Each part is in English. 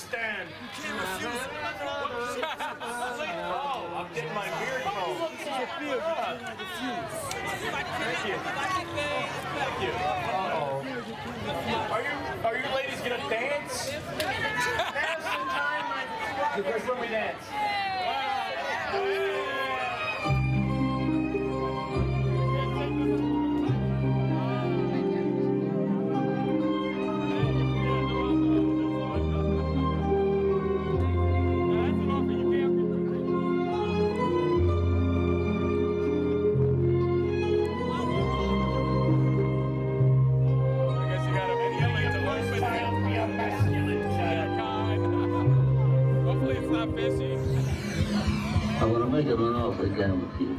stand. You can't refuse. oh, I'm getting my beard combed. Thank you. Thank you. Uh-oh. Are you are you ladies gonna dance? Pass some time, my Where's when we dance? I want to make him an offer he can't refuse.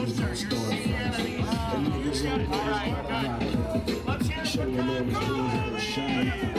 And niggas like this, show your little shine.